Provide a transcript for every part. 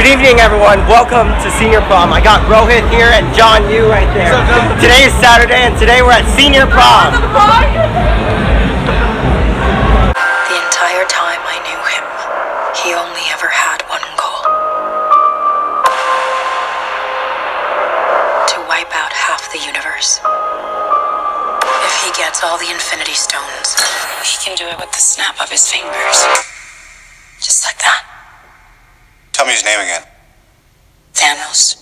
Good evening, everyone. Welcome to Senior Prom. I got Rohit here and John Yu right there. Today is Saturday, and today we're at Senior Prom. The entire time I knew him, he only ever had one goal to wipe out half the universe. If he gets all the Infinity Stones, he can do it with the snap of his fingers. Just like that. Tell me his name again. Thanos.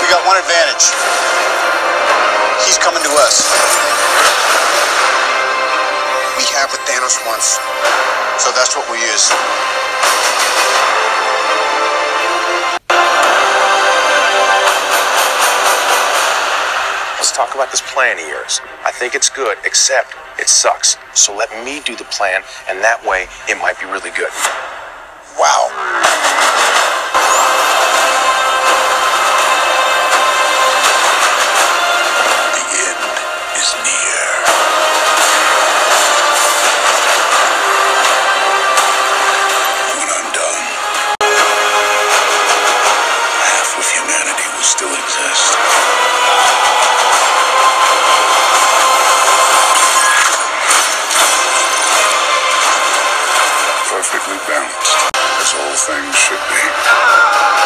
We got one advantage. He's coming to us. We have what Thanos wants. So that's what we use. Let's talk about this plan of yours. I think it's good, except it sucks. So let me do the plan, and that way it might be really good. balanced, as all things should be.